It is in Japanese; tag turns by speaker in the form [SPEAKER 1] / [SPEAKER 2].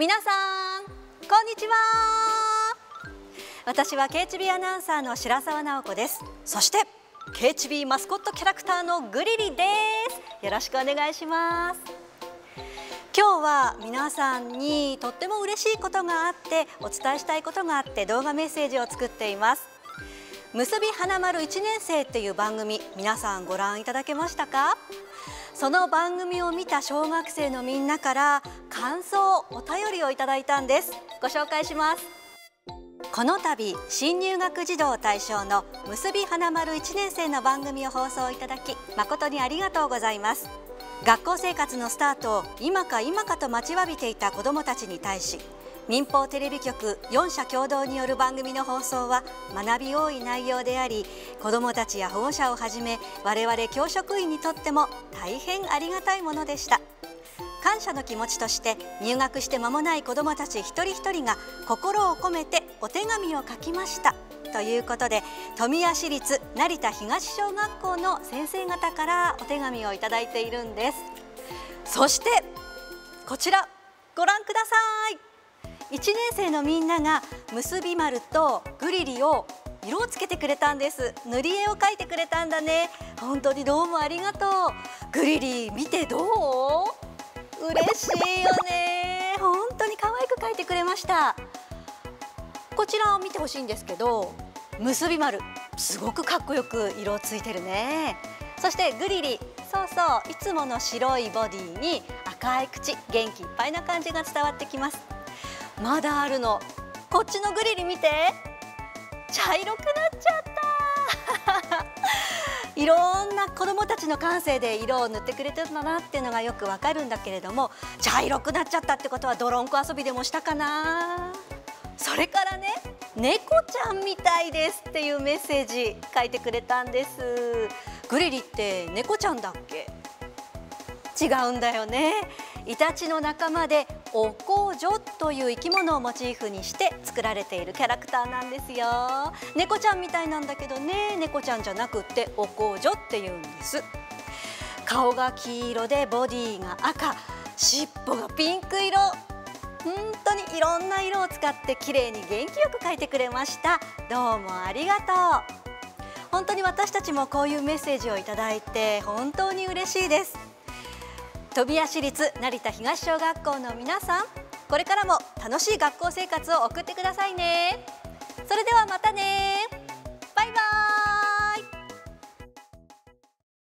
[SPEAKER 1] 皆さんこんにちは。私は KHB アナウンサーの白澤直子です。そして KHB マスコットキャラクターのグリリです。よろしくお願いします。今日は皆さんにとっても嬉しいことがあってお伝えしたいことがあって動画メッセージを作っています。結び花丸1年生っていう番組皆さんご覧いただけましたか？その番組を見た小学生のみんなから感想お便りをいただいたんです。ご紹介します。この度新入学児童対象の結び花丸1年生の番組を放送いただき誠にありがとうございます。学校生活のスタートを今か今かと待ちわびていた子どもたちに対し民放テレビ局4社共同による番組の放送は学び多い内容であり子どもたちや保護者をはじめ我々教職員にとっても大変ありがたいものでした。感謝の気持ちとして入学して間もない子どもたち一人一人が心を込めてお手紙を書きました。ということで富谷市立成田東小学校の先生方からお手紙をいただいているんです。そしてこちらご覧ください。1年生のみんなが結び丸とグリリを色をつけてくれたんです。塗り絵を描いてくれたんだね。本当にどうもありがとう。グリリ見てどう？嬉しいよね。本当に可愛く描いてくれました。こちらを見てほしいんですけど結び丸。すごくかっこよく色ついてるね。そしてグリリそうそう。いつもの白いボディに赤い口。元気いっぱいな感じが伝わってきます。まだあるの。こっちのグリル見て。茶色くなっちゃった。いろんな子どもたちの感性で色を塗ってくれてるんだなっていうのがよくわかるんだけれども茶色くなっちゃったってことは泥んこ遊びでもしたかな？それからね猫ちゃんみたいですっていうメッセージ書いてくれたんです。グリリって猫ちゃんだっけ？違うんだよね。イタチの仲間でおこじょという生き物をモチーフにして作られているキャラクターなんですよ。猫ちゃんみたいなんだけどね猫ちゃんじゃなくっておこじょっていうんです。顔が黄色でボディが赤尻尾がピンク色。本当にいろんな色を使って綺麗に元気よく描いてくれました。どうもありがとう。本当に私たちもこういうメッセージをいただいて本当に嬉しいです。飛び市立成田東小学校の皆さんこれからも楽しい学校生活を送ってくださいね。それではまたね